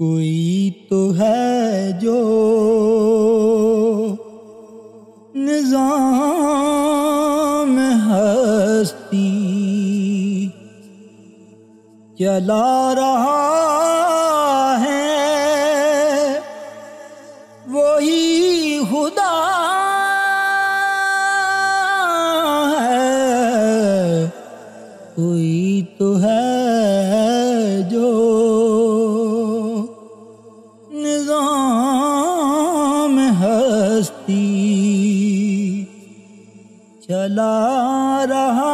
कोई तो है जो निज़ाम हस्ती चला रहा चला रहा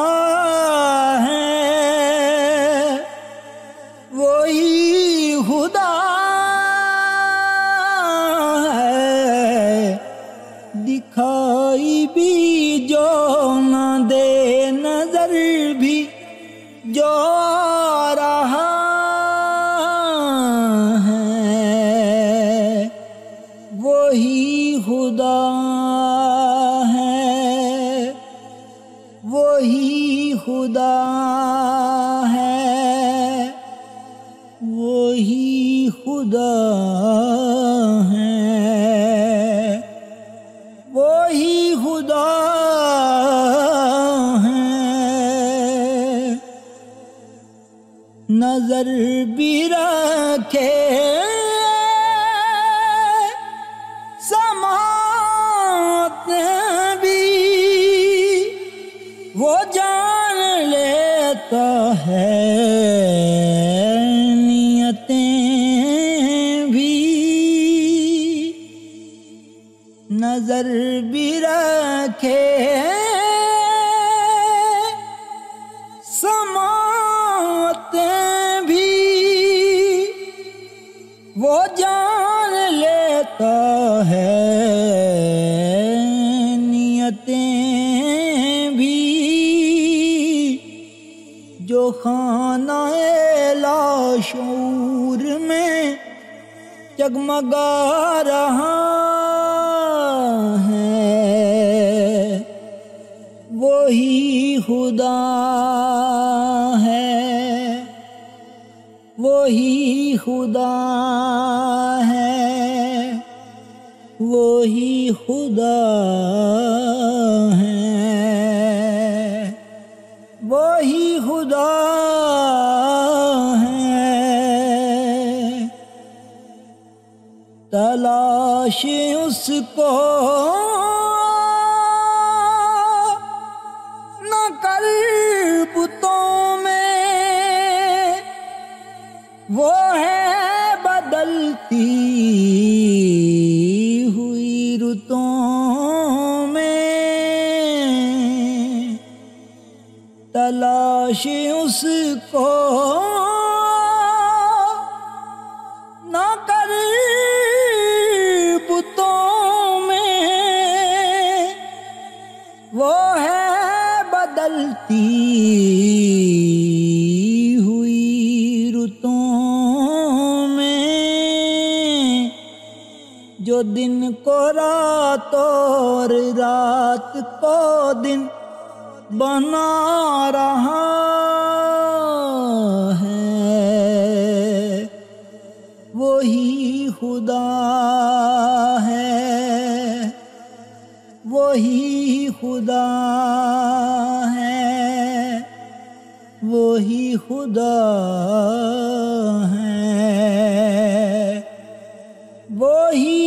है। वही खुदा है। दिखाई भी जो न दे नज़र भी जो रहा है। वही खुदा है। खुदा है, वही खुदा है। वही खुदा है। नज़र भी रखे समाते भी। वो जान लेता है। नियतें भी नज़र भी रखे। समाते भी वो जान लेता जो खाना लाशूर में जगमगा रहा है। वही खुदा है। वही खुदा है। वही खुदा है। वही खुदा है। तलाश उसको। न कर बुतों में। वो है बदलती तलाश उसको। न कर बुतों में, वो है बदलती हुई में, जो दिन को रात और रात को दिन बना रहा है। वही खुदा है। वही खुदा है। वही खुदा है। वही